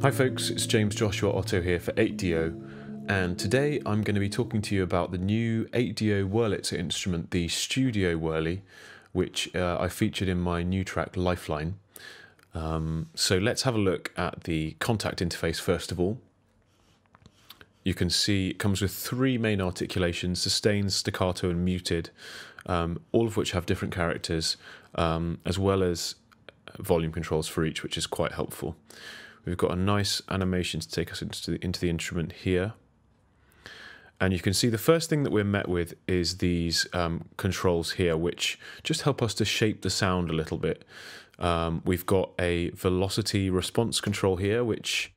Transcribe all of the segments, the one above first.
Hi folks, it's James Joshua Otto here for 8Dio and today I'm going to be talking to you about the new 8Dio Wurlitzer instrument, the Studio Wurli, which uh, I featured in my new track Lifeline. Um, so let's have a look at the Kontakt interface first of all. You can see it comes with three main articulations, sustained, staccato and muted, um, all of which have different characters, um, as well as volume controls for each, which is quite helpful. We've got a nice animation to take us into the, into the instrument here. And you can see the first thing that we're met with is these um, controls here, which just help us to shape the sound a little bit. Um, we've got a velocity response control here, which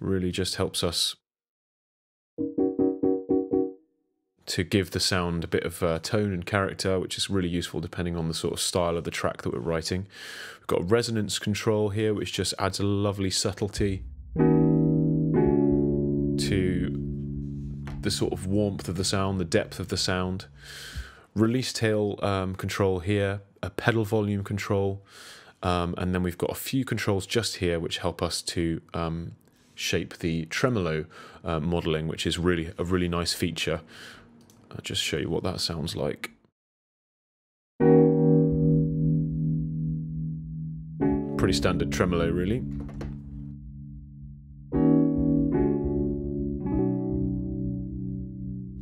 really just helps us to give the sound a bit of uh, tone and character, which is really useful depending on the sort of style of the track that we're writing. We've got resonance control here, which just adds a lovely subtlety to the sort of warmth of the sound, the depth of the sound. Release tail um, control here, a pedal volume control, um, and then we've got a few controls just here which help us to um, shape the tremolo uh, modeling, which is really a really nice feature. I'll just show you what that sounds like. Pretty standard tremolo, really.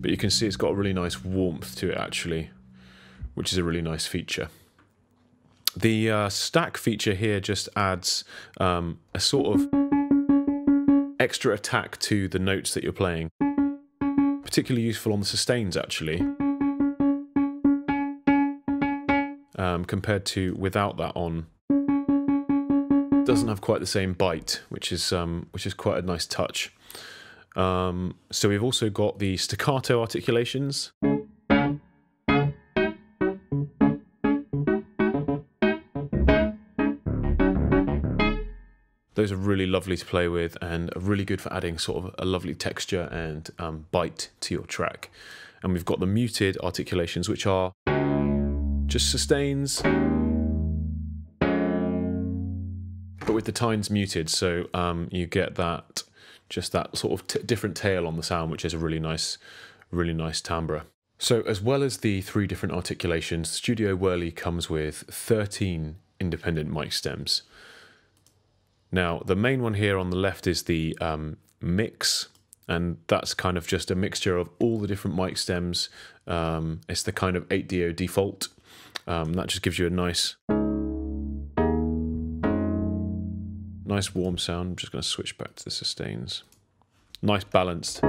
But you can see it's got a really nice warmth to it, actually, which is a really nice feature. The uh, stack feature here just adds um, a sort of extra attack to the notes that you're playing particularly useful on the sustains actually. Um, compared to without that on. Doesn't have quite the same bite, which is um, which is quite a nice touch. Um, so we've also got the staccato articulations. Are really lovely to play with and really good for adding sort of a lovely texture and um, bite to your track. And we've got the muted articulations, which are just sustains, but with the tines muted, so um, you get that just that sort of different tail on the sound, which is a really nice, really nice timbre. So as well as the three different articulations, Studio Wurli comes with 13 independent mic stems. Now, the main one here on the left is the um, mix, and that's kind of just a mixture of all the different mic stems. Um, it's the kind of 8Dio default. Um, that just gives you a nice, nice warm sound. I'm just going to switch back to the sustains. Nice balanced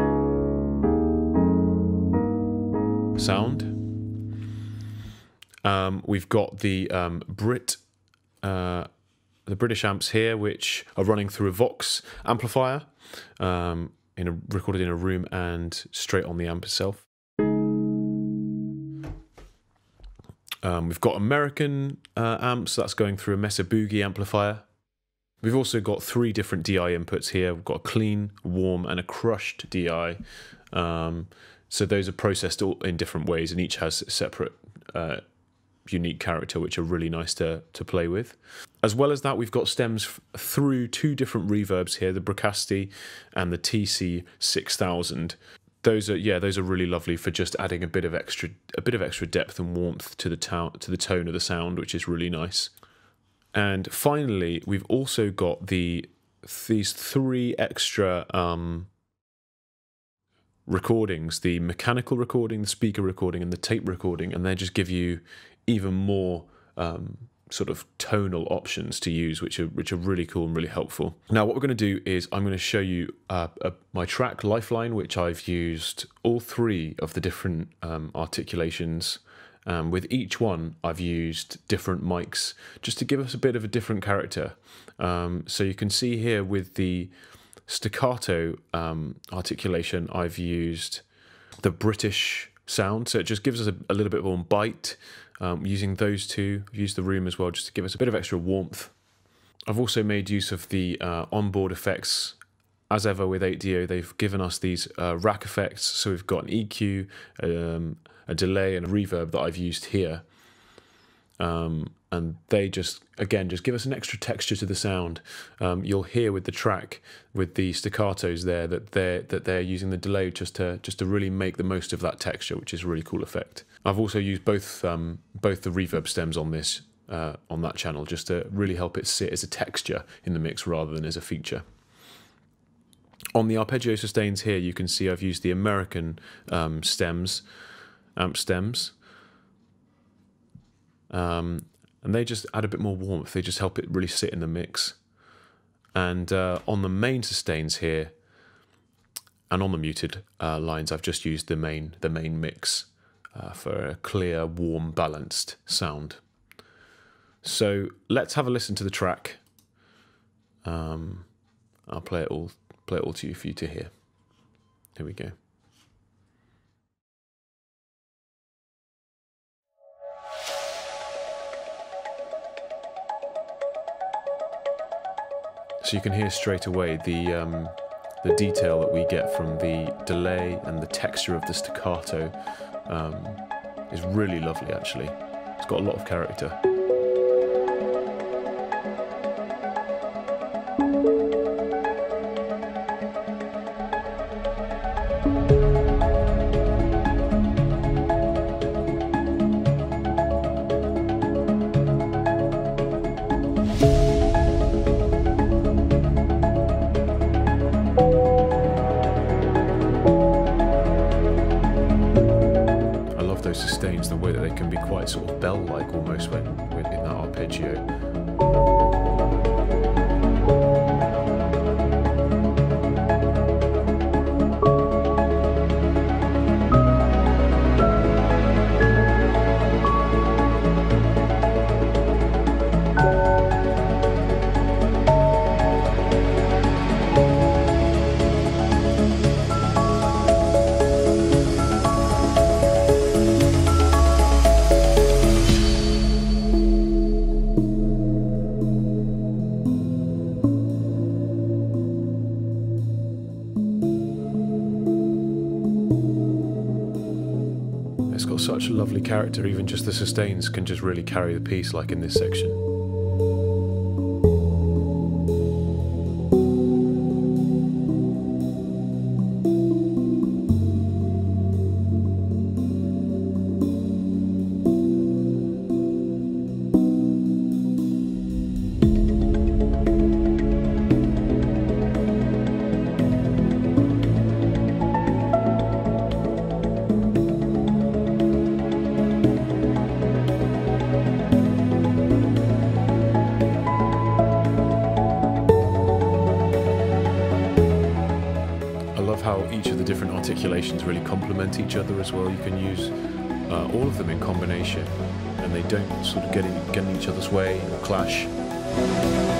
sound. Um, we've got the um, Brit uh, the British amps here, which are running through a Vox amplifier, um, in a, recorded in a room and straight on the amp itself. Um, we've got American uh, amps, that's going through a Mesa Boogie amplifier. We've also got three different DI inputs here. We've got a clean, warm, and a crushed DI. Um, so those are processed all in different ways, and each has separate uh, unique character, which are really nice to, to play with. As well as that, we've got stems through two different reverbs here, the Bricasti and the TC6000. Those are yeah, those are really lovely for just adding a bit of extra a bit of extra depth and warmth to the to the tone of the sound, which is really nice. And finally, we've also got the these three extra um, recordings the mechanical recording, the speaker recording, and the tape recording, and they just give you even more um, sort of tonal options to use, which are which are really cool and really helpful. Now, what we're going to do is I'm going to show you uh, my track Lifeline, which I've used all three of the different um, articulations. Um, with each one, I've used different mics just to give us a bit of a different character. Um, so you can see here with the staccato um, articulation, I've used the British sound, so it just gives us a, a little bit more bite um, using those two, I've used the room as well just to give us a bit of extra warmth. I've also made use of the uh, onboard effects. As ever with 8Dio, they've given us these uh, rack effects. So we've got an EQ, um, a delay, and a reverb that I've used here. Um, and they just again just give us an extra texture to the sound. Um, you'll hear with the track with the staccatos there that they're that they're using the delay just to just to really make the most of that texture, which is a really cool effect. I've also used both um, both the reverb stems on this uh, on that channel just to really help it sit as a texture in the mix rather than as a feature. On the arpeggio sustains here, you can see I've used the American um, stems, amp stems, um, and they just add a bit more warmth. They just help it really sit in the mix. And uh, on the main sustains here, and on the muted uh, lines, I've just used the main the main mix uh, for a clear, warm, balanced sound. So let's have a listen to the track. Um, I'll play it all play it all to you for you to hear. Here we go. So you can hear straight away the um, the detail that we get from the delay and the texture of the staccato um, is really lovely actually. It's got a lot of character. Sort of bell-like almost when, when in that arpeggio. Got such a lovely character, even just the sustains can just really carry the piece, like in this section. Really complement each other as well. You can use uh, all of them in combination and they don't sort of get in, get in each other's way or clash.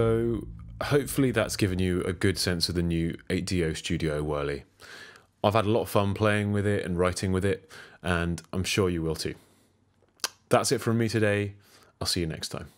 So hopefully that's given you a good sense of the new 8Dio Studio Wurli. I've had a lot of fun playing with it and writing with it, and I'm sure you will too. That's it from me today. I'll see you next time.